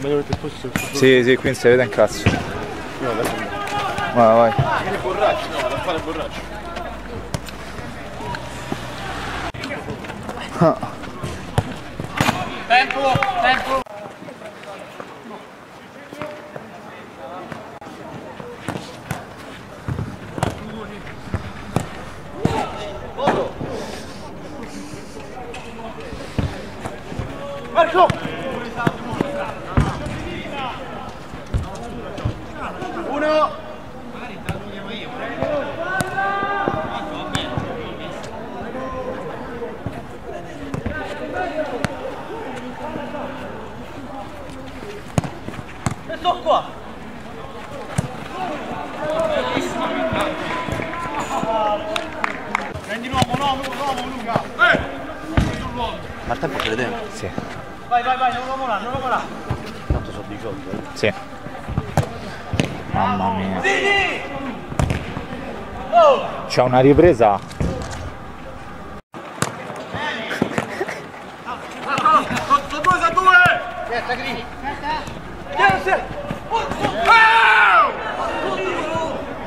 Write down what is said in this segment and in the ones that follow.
meglio che fosse Sì, sì, qui non si vede un cazzo. No, adesso no. Vai, vai. Vieni borraccio, no, da fare borraccio. Tempo, tempo. Marco! Uno! E sto qua. Prendi l'uomo, l'uomo, l'uomo, Luca! Eh! Prendi l'uomo! Ma il tempo ce l'hai dentro? Sì. Vai, vai, vai, non l'uomo là, non l'uomo là. Quanto sono 18? Eh? Sì. Mamma mia. Oh! C'è una ripresa. Sotto due, sotto due!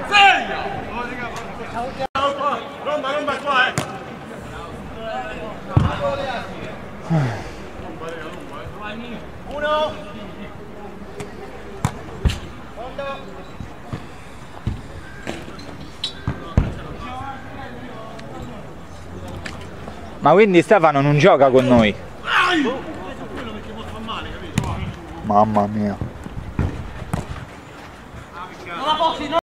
Segna! Romba, romba qua, eh! Uno! Ma quindi Stefano non gioca con noi? Mamma mia.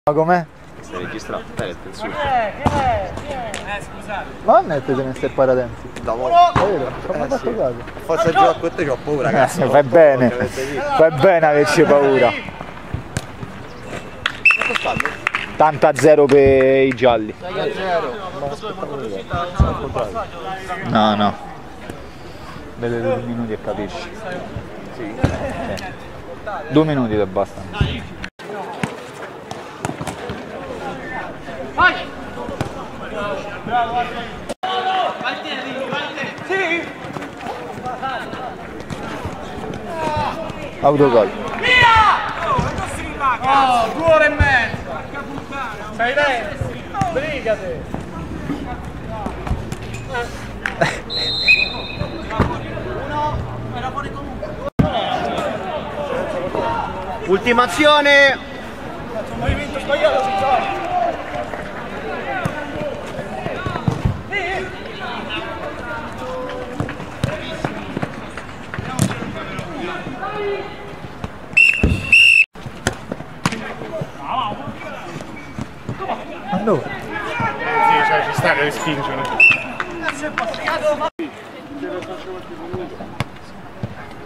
Ma com'è? Stai registrando? Attenzione. Che Eh, scusate. Ma non è te ne stai paradenti. Da vero? Ho Eh, fatto sì. caso. Forse gioco con te c'ho paura, cazzo. Eh, fai bene. Fai bene averci paura. Tanta zero per i gialli. 6 a 0. No, no. Vede due minuti e capisci. Sì. Due minuti e basta. Autogol. Oh, due ore e mezza. Sei dentro. Brigate. Uno, era fuori comunque. Ultimazione! Movimento sbagliato, si dove? Sì, cioè ci sta che spingono.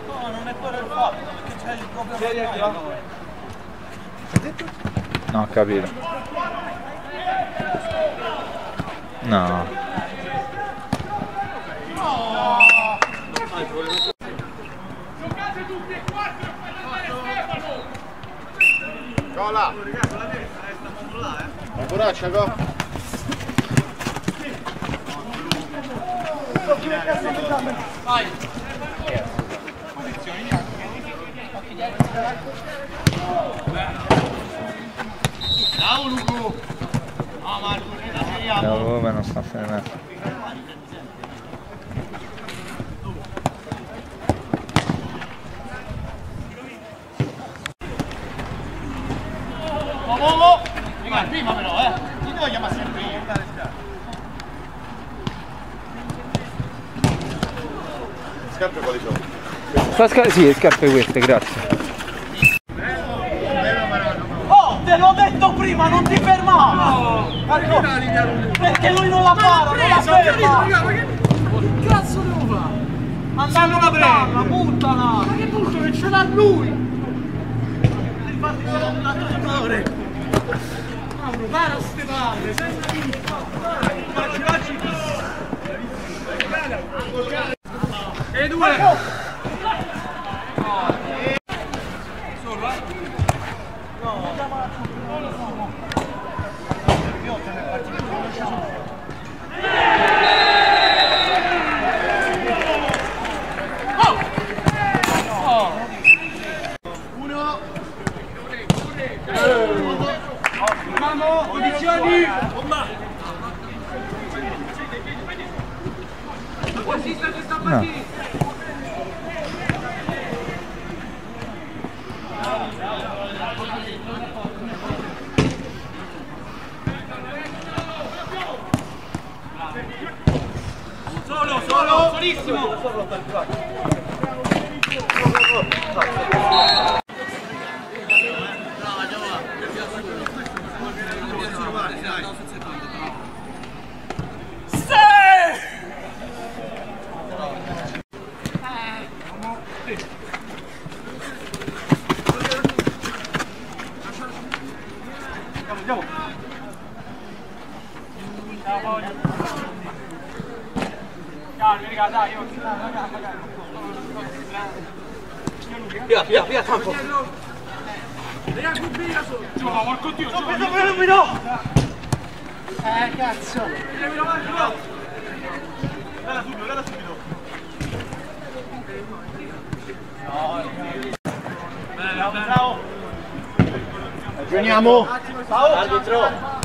No, non è quello il fatto, perché c'è il proprio No, ho capito. No. Cola! La borraccia, go! Vai. Bravo Luco! No Marco, la seriamo. No, come non sta finendo. Oh, oh, oh! Raga, prima però, eh! Ti devo chiamare sempre io. Scarpe quali sono? Sta sca- sì, le scarpe queste, grazie. Oh, te l'ho detto prima, non ti fermare! Marco, perché lui non la para, non la ferma! Ma che cazzo devo fare? Andando una brella, buttala! Ma che punto che ce l'ha lui? Infatti te l'ho dato orecchio. Mauro, para ste palle, senza vista! Facci, facci! E due! Solo, solo, solissimo. Via, via, via, campo. Gioca, porco Dio, gioca. Non mi do! Eh, cazzo. Guarda subito, guarda subito. Ciao. Ragioniamo. Ciao. Arbitro.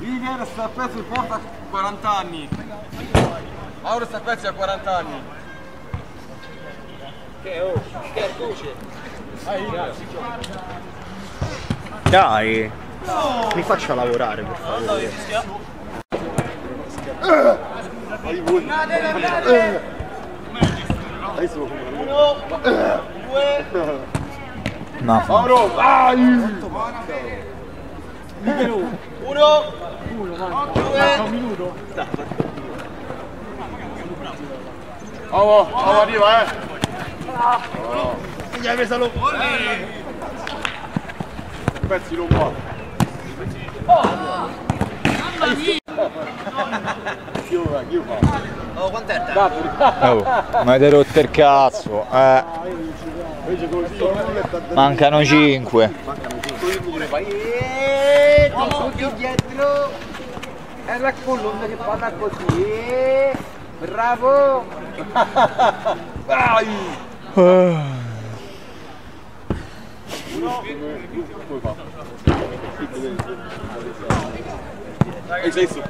Iver sta a pezzo il porta a 40 anni. Mauro sta pezzo a 40 anni. Che oh, che è luce. Dai! Mi faccia lavorare per favore. Uno, due, No. Mauro, vai! Uno, due, Oh, oh, arriva, eh! Oh. Gli hai preso lo... Pezzi lo può. Chiuda, chiuda. Oh, quant'è il tempo? Oh, ma avete rotto il cazzo. Eh, non è tanto... mancano 5. Eh, tutti dietro. E la colonna che parla così. Bravo. Vai! Ehi, sei su.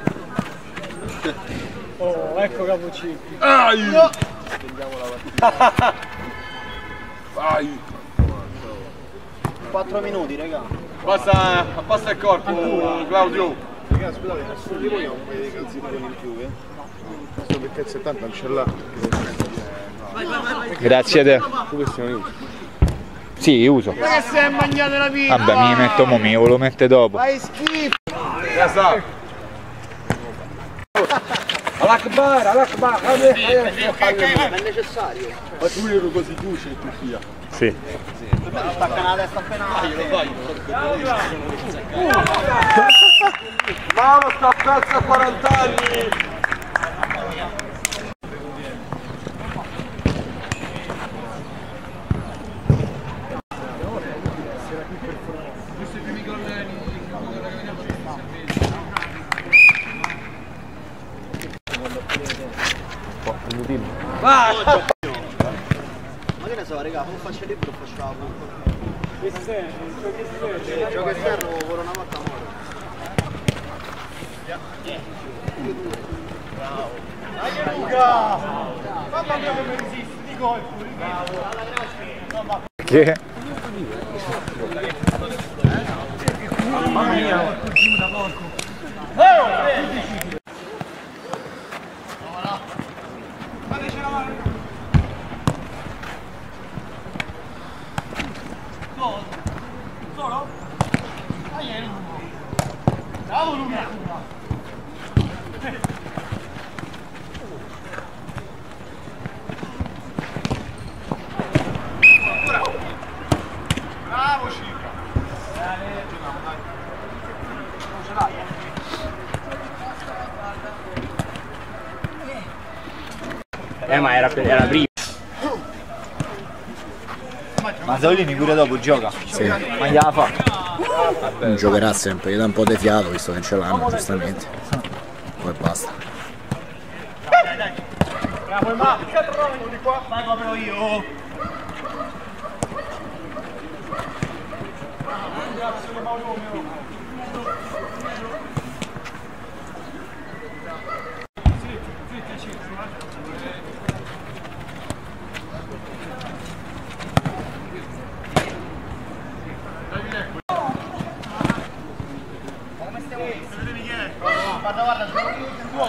Oh, ecco Cappuccino. Vai! Vai! 4 minuti, raga. Passa, passa il corpo, Claudio. Ragazzi, scusate, nessuno di voi ha un paio di calzini in più, eh? Questo perché il 70 non ce l'ha. Grazie a te. Tu questi non li usi. Sì, uso. Ma che sei mangiato la vita? Vabbè, mi metto mo, mi lo mette dopo. Fai schifo! Ya sta. Al-Akbar, Al-Akbar, Ma è necessario. Ma tu eri così luce in Turchia. Sì. Stacca la testa appena. Mauro sta a pezzo a 40 anni! Ma che ne so, raga, come faccio libero facciamo? Il gioco esterno vuole una volta muore. Mamma mia come resisti, di colpo. Che? Bravo Luca. Bravo Cica. Eh, ma era, era prima. Ma Saolini pure dopo gioca? Sì. Ma gliela fa? Non giocherà sempre, gli dà un po' di fiato visto che non ce l'hanno, giustamente. Poi basta. Bravo ma. Di qua. Vai proprio io.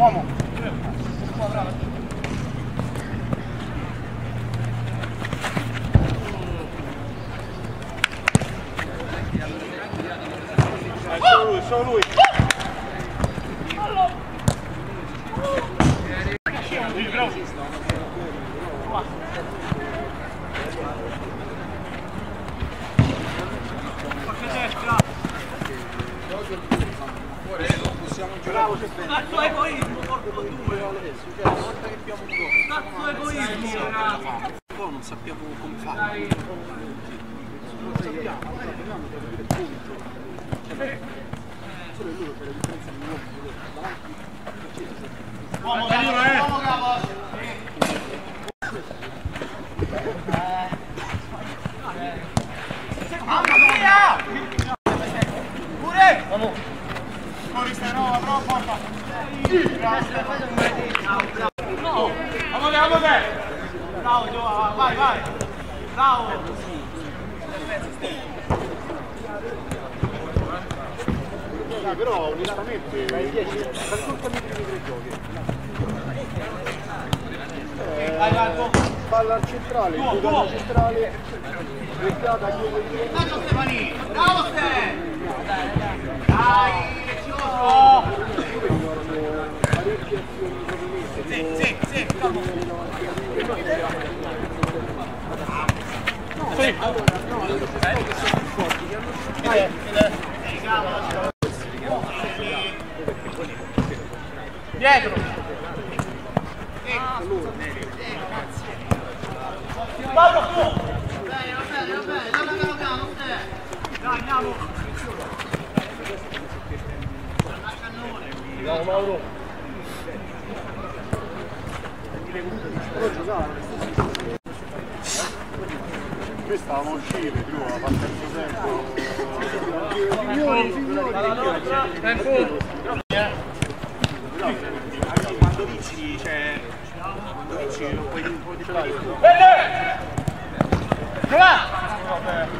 Uomo! Dai, solo lui, solo lui! Cazzo egoismo, porco due! Cazzo egoismo, ragazzi! non sappiamo come fare. Uomo, bravo, uomo, bravo! Mamma mia! Pure! Vamos! Fuori sta roba, bravo, porta! Vamos, vamos, Bravo, Gio, vai, vai! Bravo! Ah, però onestamente raccontami i primi tre giochi. Vai, vai, tuo! Palla al centrale, Tuo, buca tuo. alla centrale, recchiata a chiudere di Bravo Stefani! Bravo Ste! Dai, prezioso! parecchie azioni provenienti. Sì, sì. Dietro! Guarda tu! Bene, va bene, va bene, andiamo piano piano! Dai, andiamo! Andiamo Mauro. Noi stavamo a uscire, tu a fare il tempo. Signori, signori, Quando vinci, cioè, quando vinci non puoi non puoi dire Bene! Gioca!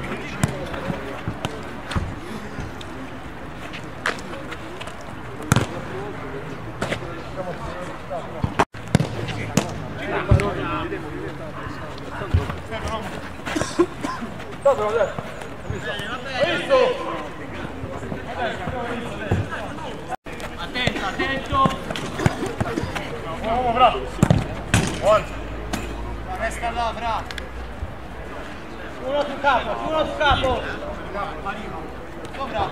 Resta là, bravo! Uno sul capo, uno sul capo! Oh, bravo!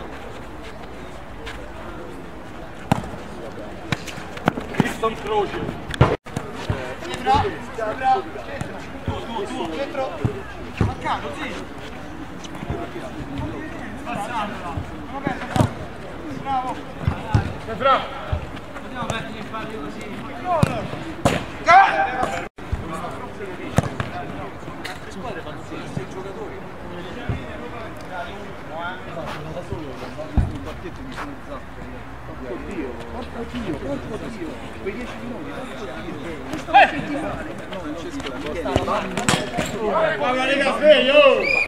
Cristian Croce. Sembra, sembra, tu, tu, tu, centro, mancato, sì. Spazzandola. Vabbè, bravo. Bravo. Centra. Andiamo a mettere in spalle così. Guarda, Lega, sveglio! Che me lo dice, devo partire.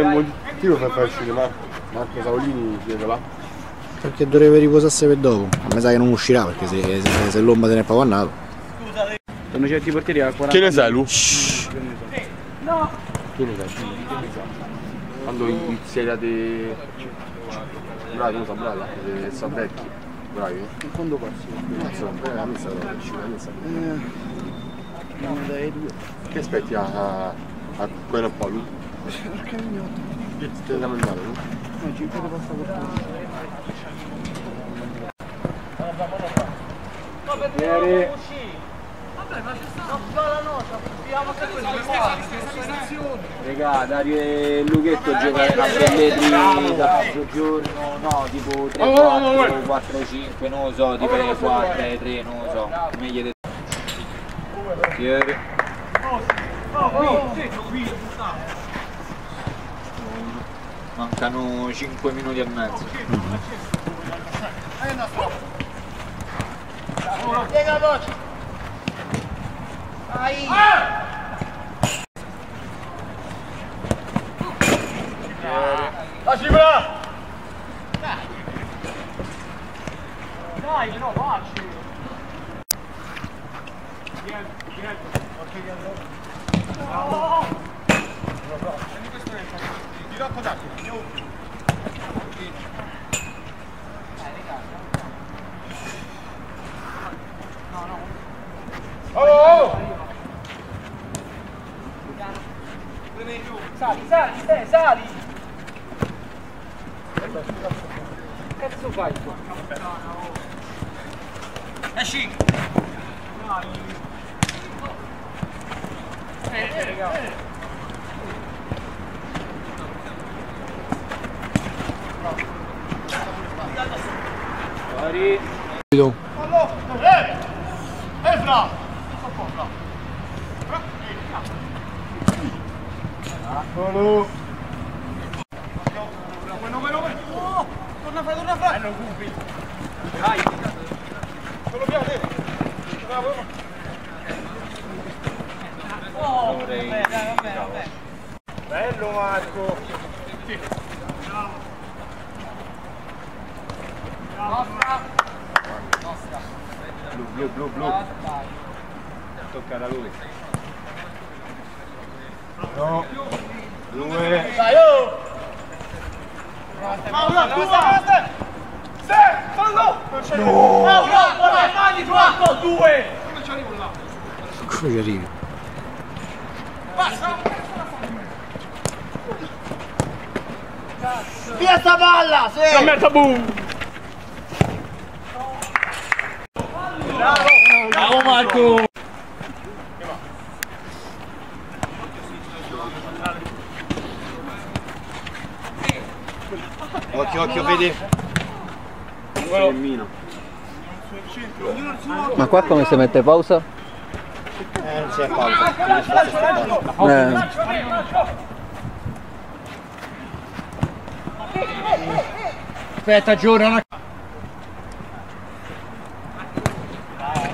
è il motivo per far uscire Marco? Marco Saolini chiede là. Perché dovrebbe riposarsi per dopo. A me sa che non uscirà perché se, se, se l'omba se ne è pavannato. Sono certi portieri a 40 Che ne sai Lu? No! Che ne sai? Che? Quando in, serie di... Bravi, non so, bravi, eh, so vecchi. Bravi? in fondo passo. Cazzo, eh, a me sta roba, ci va, a me sta roba. Non dai due. Che aspetti a, a, a quello un po' lui? Perché mignotto? Te l'ha mandato, no? No, 5 di pasta per tutti. Regà, Dario e Luchetto giocano a Belletri da giorno, no, tipo 3, 4, 4, 5, non lo so, dipende 4, 3, non lo so. Meglio di... Portiere. Mancano 5 minuti e mezzo. Piega veloce! Ai! La cifra! Dai, no, facci! Sali, sali, te, sali! Cazzo fai qua? Esci! Eh, raga. Torna a fare, torna a fare! Non cubi! Dai! Solo piano, te! Bravo! Oh, vabbè, dai, vabbè, vabbè! Bello Marco! Blu, blu, blu, blu. Tocca da lui. No. Due. Dai, oh! Mauro, scusa! Sì! Fallo! No! Mauro, guarda le mani, troppo! Due! Come ci arrivi? Via sta palla! Sì! Metta boom! Bravo Marco! Occhio, occhio, vedi? Femmino. Ma qua come si mette pausa? Eh, non c'è pausa. Eh, Aspetta, Giorgio, una...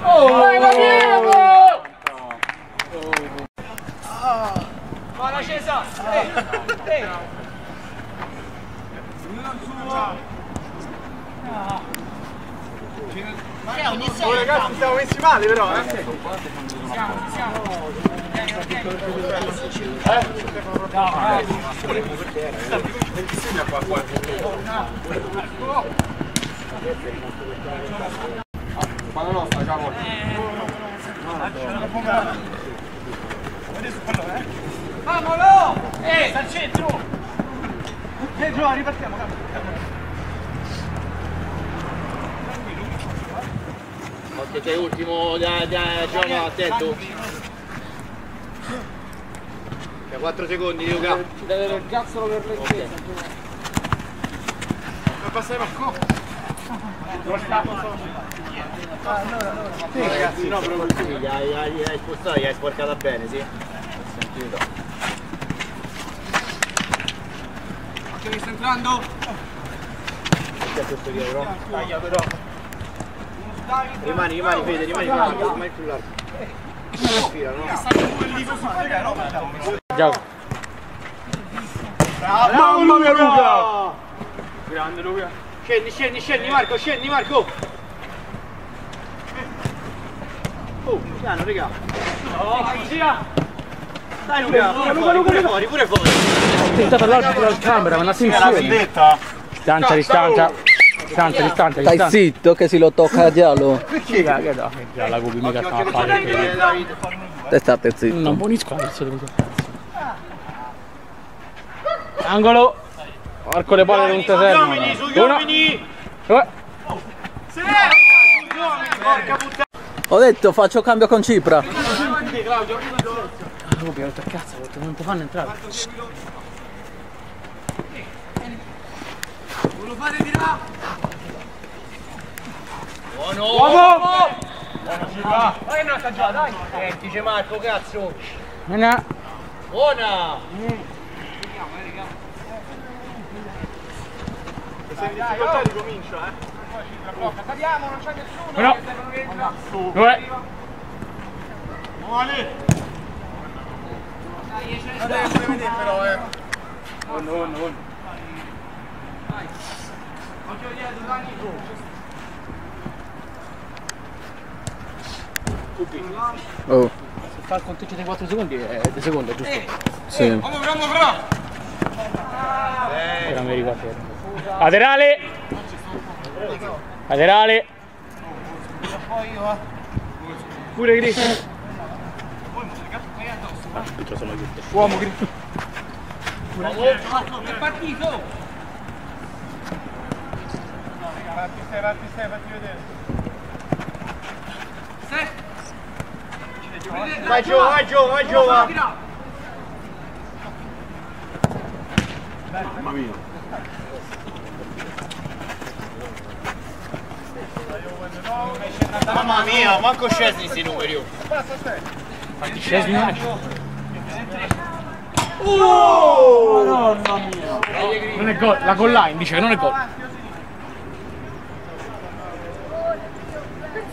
Vai, va via! Buona Cesa! Ehi, ehi. Oh, ragazzi, siamo messi male però, eh. Quando nostra, ciao. Vamolo! Ehi, al centro! Ehi, Gio, ripartiamo, Occhio, sei ultimo, da, da, Giovanni, attento. C'è 4 secondi, Luca. Ci deve avere il cazzolo per le spese. Ma passare Marco. Sì, ragazzi, no, però Sì, gli hai, hai, gli hai spostato, gli hai sporcata bene, sì. Occhio che sta entrando! C'è questo dietro. Taglia però! Rimani, rimani, Fede, rimani, rimani, rimani più largo. Fila, no? Mamma mia Luca! Grande Luca. Scendi, scendi, scendi Marco, scendi Marco. Oh, piano, raga. Dai Luca, pure fuori, pure fuori, pure fuori. tentato l'altro dal camera, ma la sensazione. Distanza, distanza. Distanza, distanza, Stai distanza. zitto che se lo tocca a dialogo. Che no? Già la cubi mica sta a fare. state zitto. Non buonisco adesso devo Angolo. Marco le palle non ti Sugli servono. uomini, sugli uomini. due. Porca puttana. Ho detto faccio cambio con Cipra. Ah, Rubi, ho detto cazzo, ho detto non ti fanno entrare. Buono. Buono. Vai una stagione, dai. Eh, dice Marco, cazzo. Warner. Mm. Dai, dai, oh. ricomincia, eh. Tagliamo, non c'è nessuno. Però. No. Dov'è? Muole. Adesso devi vedere però, eh. On, on, on. Vai. Occhio dietro, Dani. Cupi. Oh. Fa il conteggio dei 4 secondi è di secondo, giusto? sì. Ora mi ricordo. Laterale. Laterale. Pure Gris. Uomo Gris. È partito! Fatti stai, fatti stai, fatti vedere. Vai giù, vai giù, vai giù. va. Mamma mia, manco scesi questi numeri. oh. Scesni non è. Non è gol, la goal line dice che non è gol.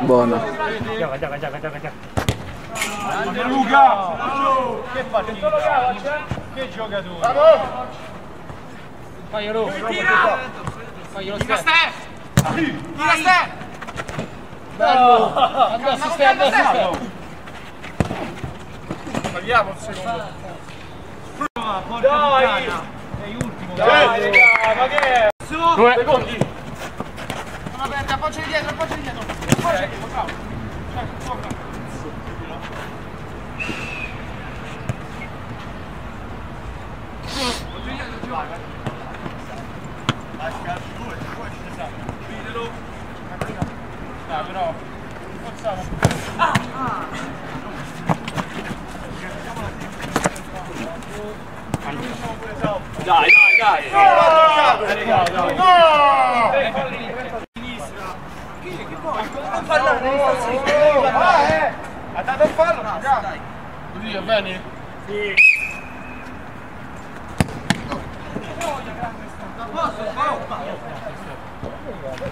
Buono. Gioca, gioca, gioca, gioca, gioca. Che partita. Che giocatore. Faglielo. Faglielo Tira stesso. Steph! Tira Steph! Andò assistente, assistente. Tagliamo il secondo. Dai! Sei ultimo. Dai, ma che è? Due. Secondi appoggiali dietro, faccio dietro. Faccio dietro, bravo. Cioè, tocca. Appoggia dietro, ti vai. Vai, scappi due, poi ci sta. Videlo. Ah, però. Forzavo. Ah! Ah! Dai, dai, dai! No! No! Però. Forziamo. Ha dato il fallo? Dai. Così va bene?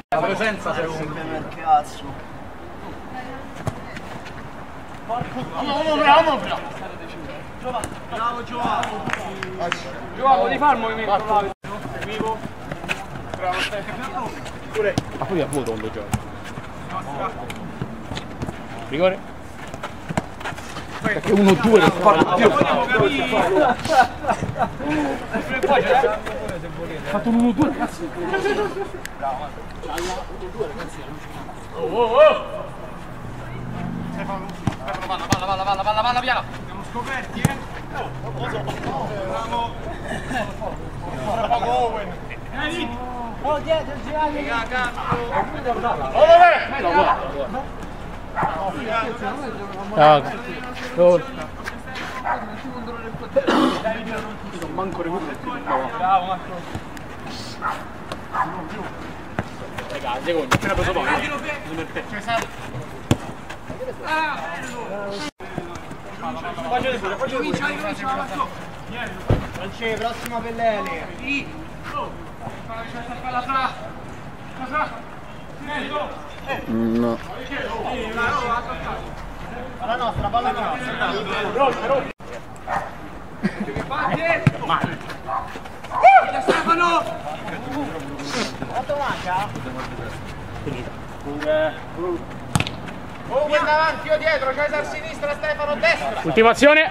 La presenza sei un... Vamos, vamos, vamos. Giovanni, devi fare il movimento là. Ma poi a vuoto quando gioca. Rigore? Perché uno o due non fanno più. Ha fatto un 1-2 ragazzi. Palla, palla, palla, palla, palla, palla, piano. Ah, gol. Raga, secondo, appena preso poco. prossima Pellele. No. La nostra, palla nostra. Quanto manca? Oh, guarda avanti, io dietro, Cesar sinistra, Stefano a destra. Ultimazione.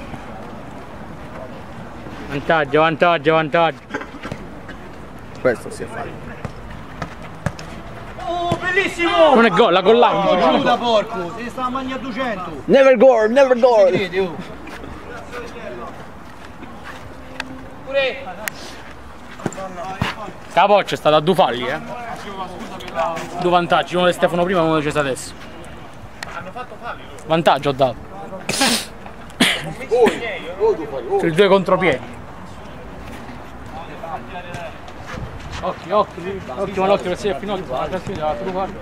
Vantaggio, vantaggio, vantaggio. Questo si è fatto. Oh, bellissimo! Non è gol, la collante. Aiuta porco! Si sta a magna 200! Never gore, never. Vedi, oh! Capoccia è stata a due falli, eh. Due vantaggi, uno di Stefano prima e uno di Cesare adesso. Vantaggio ho dato. Sui due contropiedi. Occhio, occhio, occhio, ma l'occhio che sei a finocchio, la classifica della parte.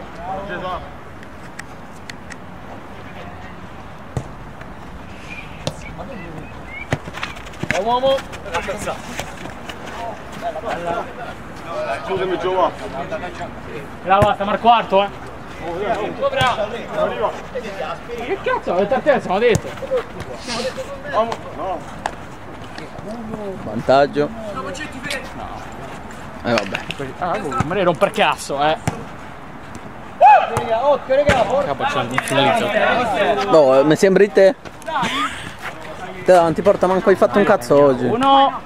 Uomo! Scusami Giovanni. Brava, stiamo al quarto, eh. Che cazzo, avete a terza, l'ho detto. No. Vantaggio. E vabbè. Ah, me ne romper cazzo, eh. Occhio, raga, porca! Capoccia non finalizza. No, mi sembri te? Te non ti porta manco hai fatto un cazzo oggi. Hai Uno.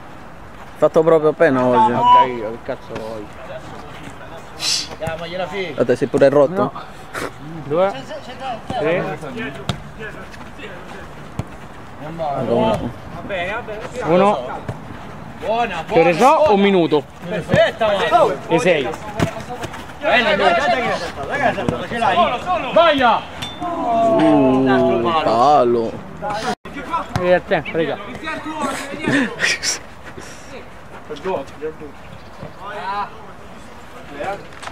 fatto proprio appena oggi. Ok, io, che cazzo vuoi? Ma gliela fai! A te sei pure rotto? Due. Tre. Uno. Buona, Che ore so? Un minuto? Perfetta, ma! E sei. Bella, guarda che ragazzi, ce l'hai! Vaia! Uh, palo. E a te, raga.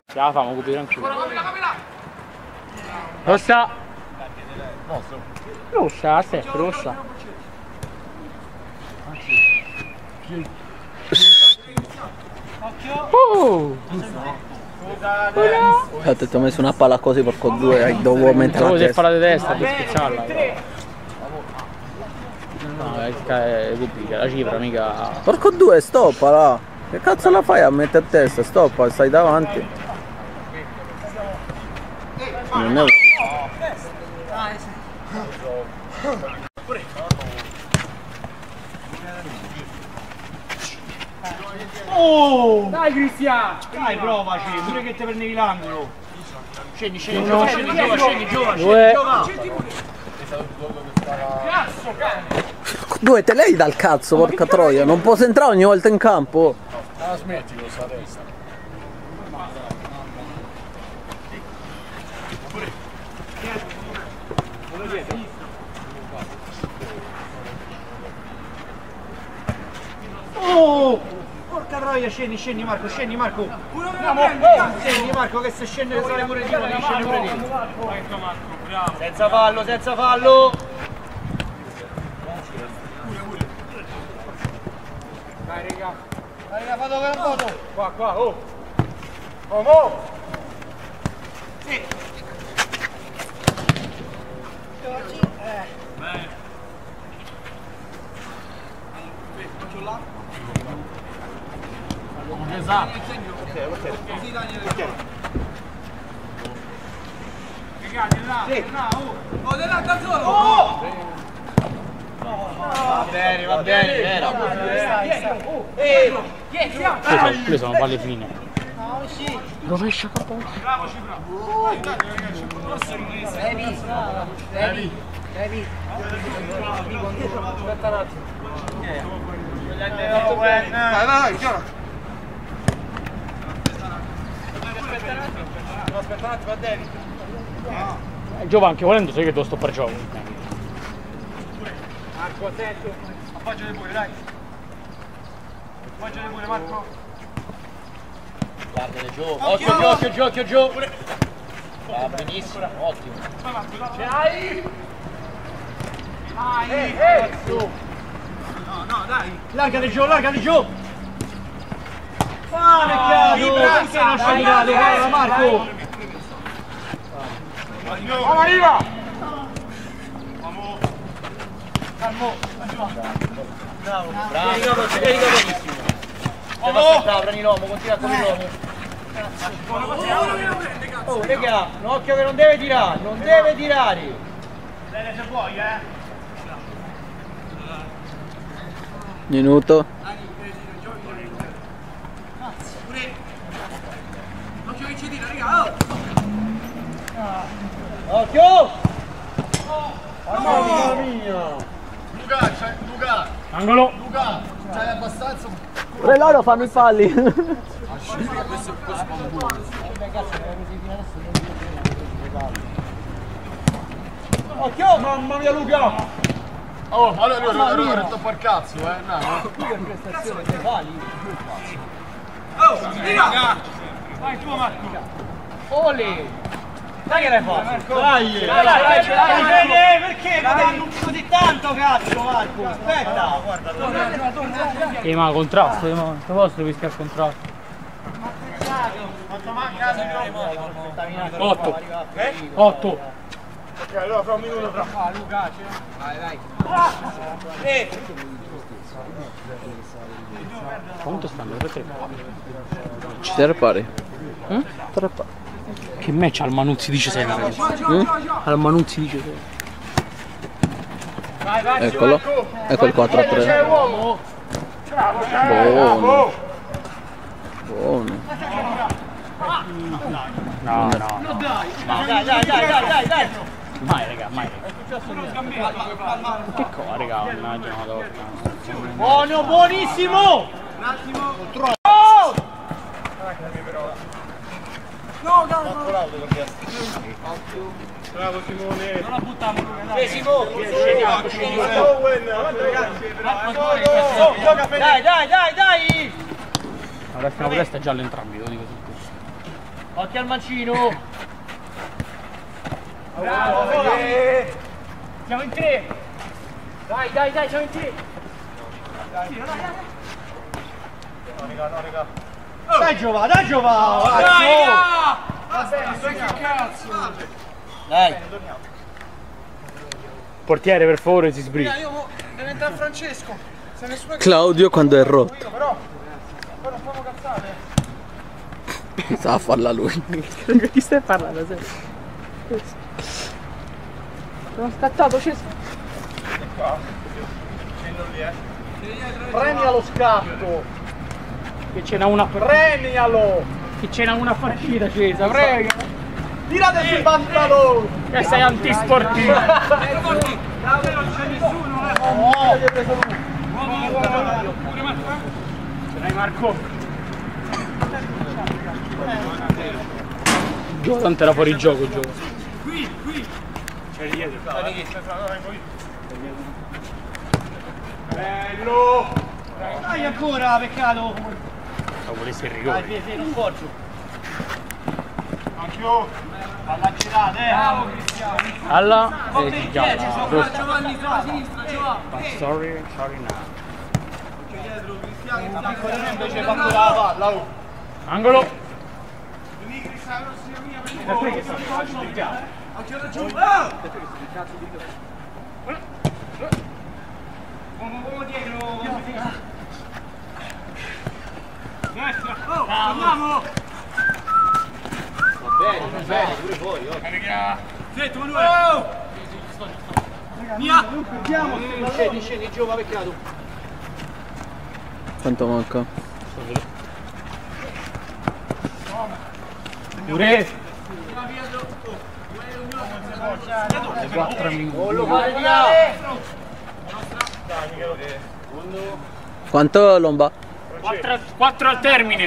Ce la famo, cupi tranquillo. Rossa! Rossa, a te, rossa. Oh! Aspetta, ti ho messo una palla così porco due, hai dovuto mettere Solo la testa. fa la testa, per spizzarla. No, è, pubblica, la cifra mica. Porco due, stoppa là. Che cazzo la fai a mettere a testa? Stoppa, stai davanti. Non è Oh! Dai Cristian! Dai, provaci, pure che ti prendevi l'angolo. Scendi, scendi, giova, scendi, giova, scendi, giova, Due. Cazzo, cane! Due te lei dal cazzo, porca troia. Non posso entrare ogni volta in campo. Ah, smetti con sta testa. Oh! Porca troia, scendi, scendi Marco, scendi Marco. Andiamo, scendi Marco che se scende sale pure di devi scendere pure di. Senza fallo, senza fallo! Dai, raga. Dai, raga, vado per foto. Qua, qua, oh. Oh, mo. Va bene, va bene. Quelle sono, quelle sono palle fine. Rovescia capo. Dai, dai, dai, chiaro. Eh, Giova anche volendo sai che devo stoppare gioco. Marco, attento. Appoggiate pure, dai. Appoggiate pure, Marco. Guardate giù. Occhio giù, occhio giù, occhio giù. Va benissimo, ottimo. Ce l'hai? Dai, eh, su. No, no, dai. Largati giù, largati giù. Ah, peccato! Perché non c'è tirato? Guarda Marco! Vamos arriva! Bravo, vieni dopo, vieni dopissimo. Devo aspettare, prendi l'uomo, continua con l'uomo. Oh, raga, un occhio che non deve tirare, non deve tirare. Bene se vuoi, eh. Minuto. Occhio che ci tira, raga. Occhio! Mamma mia! Luca, c'hai, Luca, Angolo. Luca, c'hai abbastanza Pure loro fanno i falli. Occhio! Mamma mia Luca! Oh, allora ero, ero, ero, troppo al cazzo, eh, no, no. Oh, tira! Vai tu, Marco. Ole! Dai che l'hai fatto! Dai! Dai, dai, dai, dai, dai, perché cadevi così tanto cazzo Marco? Aspetta! Eh ma contrasto, eh, ma non posso rischiare il contrasto. Quanto manca? 8. 8. Ok, allora fra un minuto tra. Quanto stanno? Per tre. Ci tre pari. Mm? Tre pari. Che match al Manuzzi dice 6 Mm? Al Manuzzi dice 6. Eccolo. Ecco il 4 a 3. uomo? Buono. Buono. No, no. Dai, dai, dai, dai, dai, dai! Mai raga, mai. Che cosa raga, mannaggia madonna. Buono, buonissimo! Bravo Simone. Vesimo! Owen, ragazzi, Dai, dai, dai, dai! La prossima presta è giallo entrambi, lo dico tutto. Occhio al mancino! Siamo in tre. Dai, dai, dai, siamo in tre. Dai Giova, dai Giova! Dai, Cazzo! ah! Dai! Portiere per favore si sbriga. Io mo- deve entrare Francesco. Se nessuno Claudio quando è rotto. io però. Poi non famo cazzate. Sa farla lui. Chi stai parlando? Sono scattato, c'è. Premialo scatto! Che ce n'ha una Premialo! Che ce n'ha una partita Cesa, prego! Tirate sui pantaloni! Che sei antisportivo! Ce l'hai Marco? Gio, tanto era fuori gioco gioco. Bello! Dai ancora, peccato! Ma volessi il Dai, rigore. fai, fai, non forzo! Anch'io! Alla girata, eh! Alla e già. Giovanni sulla sinistra, Giovanni. Sorry, sorry now. Invece fatto la palla, oh! Angolo. Andiamo! Bene, bene, pure fuori, oh. Zitto, Manuel! Via! Andiamo! Scendi, scendi, Giova, peccato! Quanto manca? Pure. 4 minuti. Lo fare via! Quanto Lomba? 4 al termine.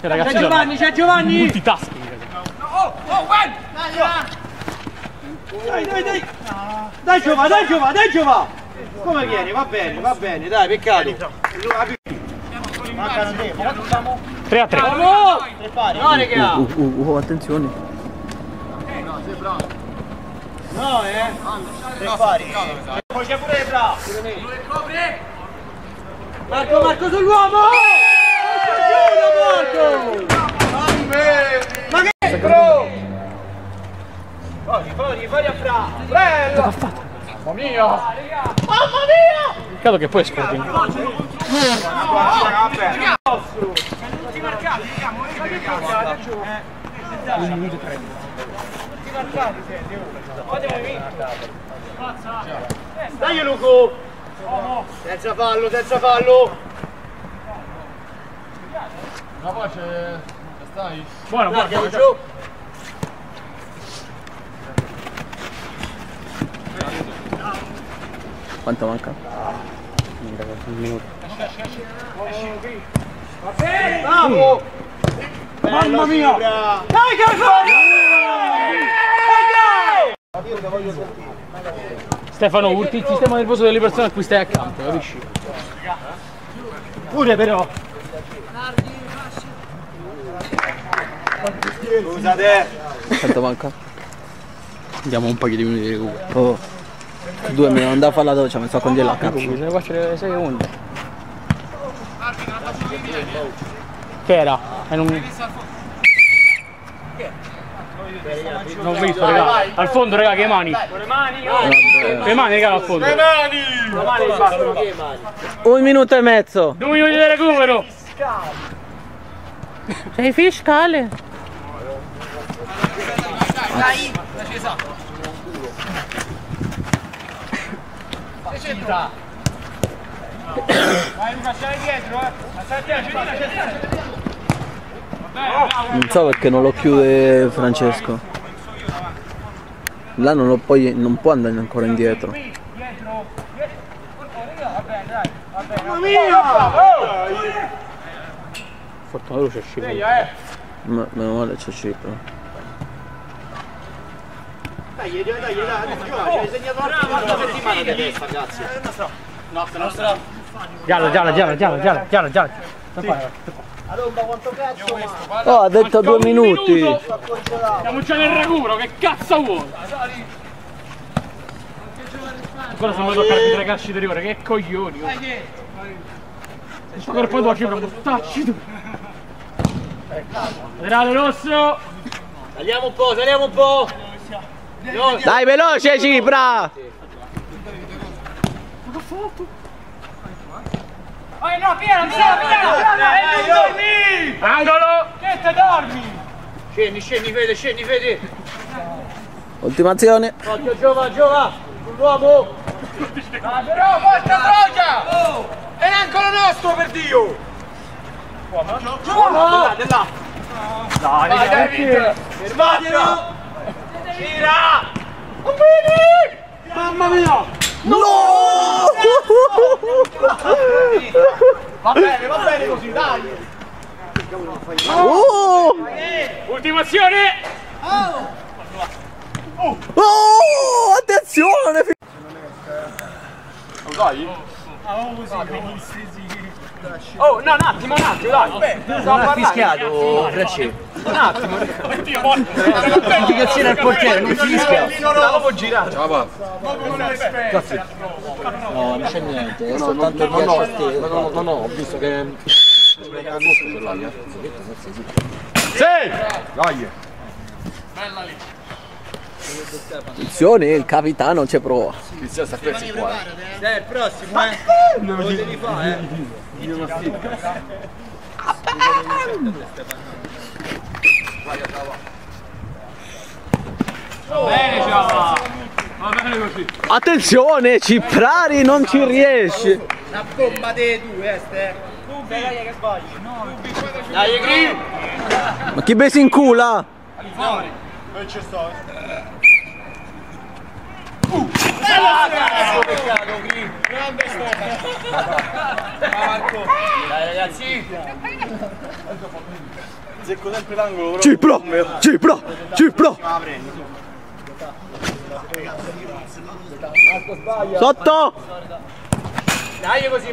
Che ragazzi C'è sono Giovanni, c'è Giovanni! multitasking. Dai, dai, dai! Dai Giova, dai Giova, dai Giova! Come vieni? Va bene, va bene, dai, peccato! Mancano te, quanto siamo? 3 a 3. Tre pari, no raga! Uh, uh, uh, attenzione. No, eh! Tre pari! Poi c'è pure Ebra! Marco, Marco sull'uomo! Marco! Ma che bro! Fuori, fuori, fuori a Fra! Bello! Mamma mia! Mamma mia! Peccato che poi è scordino. Tutti marcati, minuto e tre. Tutti marcati, senti, oh. Abbiamo vinto. Dai Luco! Senza fallo, senza fallo! La pace, stai? Buono, buono. Andiamo giù! Quanto manca? Un minuto. Bravo! Mamma mia! Dai Carlo! Stefano, urti il sistema nervoso delle persone a cui stai accanto, capisci? Pure però! Scusate! Quanto manca? Andiamo un paio di minuti di recupero. Oh. Due mi andava a fare la doccia, mi sto con la cazzo. Bisogna qua c'è 6 secondi. Che era? E non... Non ho visto, raga. Al fondo, raga, che mani. Che mani, raga, al fondo. Un minuto e mezzo. Due minuti di recupero. Sei fiscale? Vai Luca, stai dietro, eh! Stai dietro, c'è dietro! Non so perché non lo chiude Francesco. Là non, lo puoi, non può andare ancora indietro. Mamma mia! Fortuna luce scivolo. Ma, meno male c'è Cipro. Dai, dai, dai, dai, hai segnato un'altra settimana di testa, cazzo! Nostra, nostra! Giallo, giallo, giallo, giallo, giallo, giallo, Allora, quanto cazzo? Oh, ha detto due minuti. Siamo già nel recupero, che cazzo vuoi? Ancora sono venuto a toccare tre calci di rigore, che coglioni! oh. Questo corpo tua cifra, buttacci tu! Laterale rosso! Saliamo un po', saliamo un po'! Dai, veloce Cipra! Oh no, piano, piano, piano! Dai, dormi! Angolo! Che te dormi? Scendi, scendi, Fede, scendi, Fede! Ultima azione. Occhio Giova, Giova! Sull'uomo! Ah, però porta Troia! È l'ancolo nostro per Dio! Giova! Di là, Dai, Vai David! Fermatelo! Gira! Mamma mia! No! Va bene, va bene così, dai! Oh! Ultima azione! Oh! Attenzione! Lo dai? Oh, no, un attimo, un attimo, dai! Stavo Non ha fischiato, Brecci. Un attimo! Oddio, morto! C'era il portiere, non fischia. L'avevo girato! Ciao papà. No, non c'è niente, è soltanto no, il no, ghiaccio a te. no, no, no, no, ho visto che... Sì! Dai! Attenzione, il capitano ci prova. Cristiano sta qua. eh. Dai, il prossimo, eh! Lo devi fare, eh! Bene, Giova! Va bene così! Attenzione, Ciprari non ci riesce. Una bomba dei due, este! Dai che sbagli! Dai, Gri! Ma chi besi in cula? Non ci sto. Gri! Grande Marco! Dai ragazzi! Secco sempre l'angolo, Cipra, Cipra, Cipra. Sotto. Dai così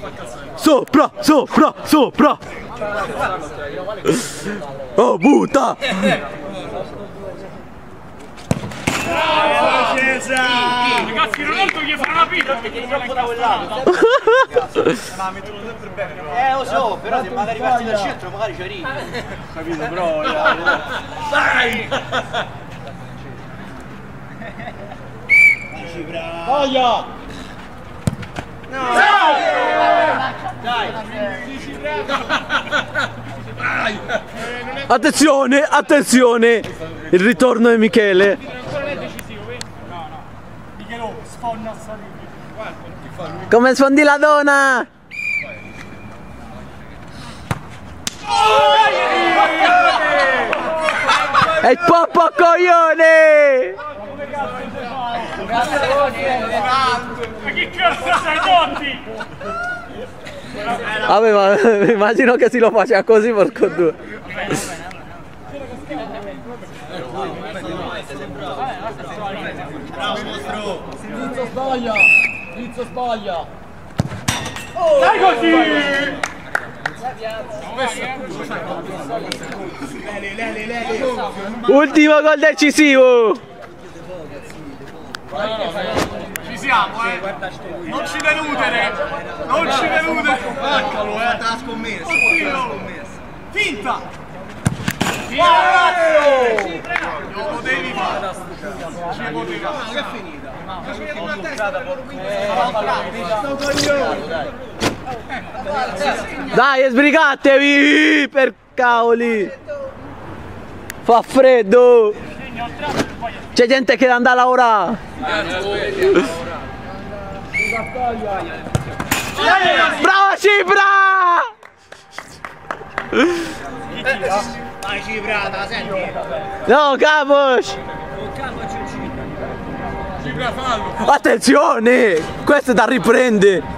Marcolì! Sopra, sopra, sopra. Oh, butta. Ragazzi, Ronaldo gli fa una pizza! Eh, lo so, però se magari parti dal centro magari ci arrivi. Capito, però... Voglia! Attenzione, attenzione. Il ritorno di Michele. Come sfondi la donna? E il poppo coglione! Ma che cazzo sei Totti? Vabbè, ma immagino che si lo faccia così porco due. Dai così! Ultimo gol decisivo! Ci siamo, eh! Non ci deludere! Non ci deludere! Eccolo, eh! La scommessa! Oddio! Finta! Lo potevi fare! Ci potevi fare! Dai, sbrigatevi! Per cavoli! Fa freddo! C'è gente che andà a lavorare! Brava Cipra! Vai Ciprata, senti! No, Capos! Attenzione! Questo è da riprendere!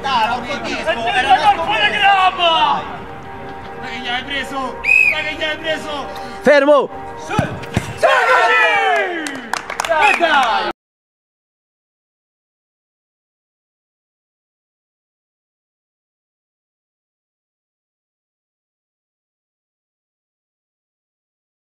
Dai, non ti chiesto! Era una fonogramma! Dai che gli hai preso! Dai che gli hai preso! Fermo! Dai così!